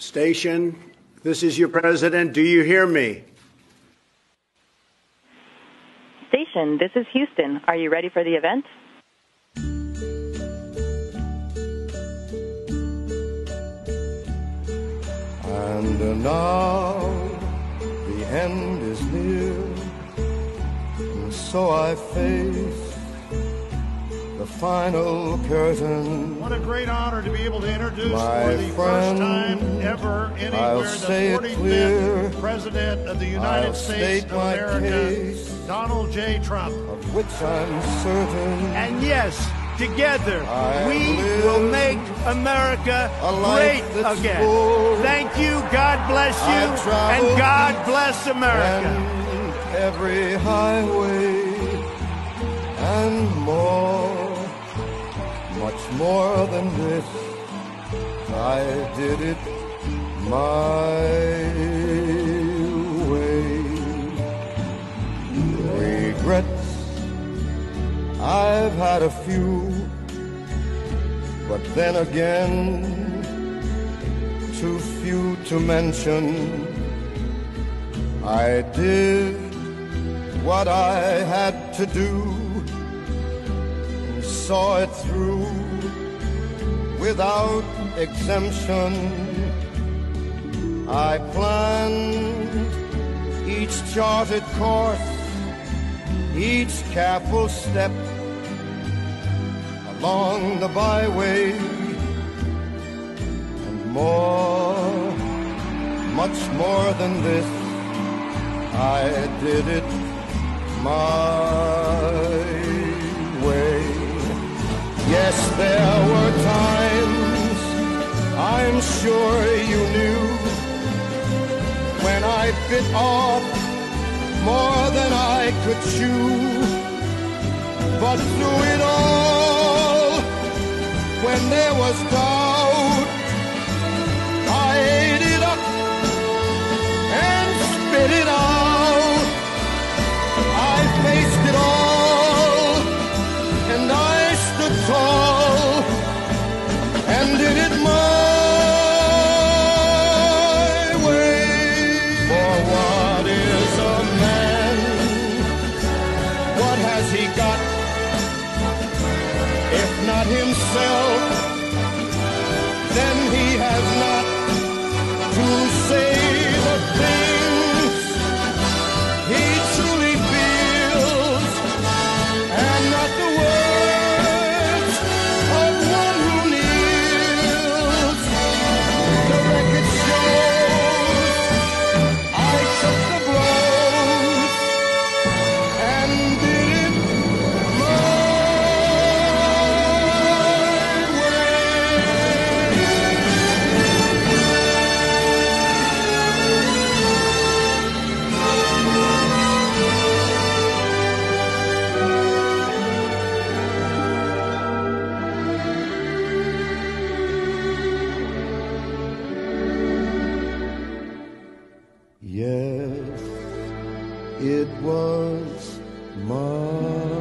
Station, this is your president. Do you hear me? Station, this is Houston. Are you ready for the event? And uh, now the end is near, and so I face the final curtain. What a great honor to be able to introduce My for the friend, first time ever I'll anywhere say the it 45th clear. President of the United I'll States of America, case. Donald J. Trump. Of which I'm certain And yes, together I we will make America great again. full. Thank you. God bless you. And God bless America. every highway and more, much more than this. I did it my way. Regrets, I've had a few, but then again, too few to mention. I did what I had to do and saw it through without exemption. I planned each charted course, each careful step along the byway, and more, much more than this. I did it my way. Yes, there were sure you knew when I bit off more than I could chew. But through it all, when there was dark not himself, then he has not. Yes, it was mine.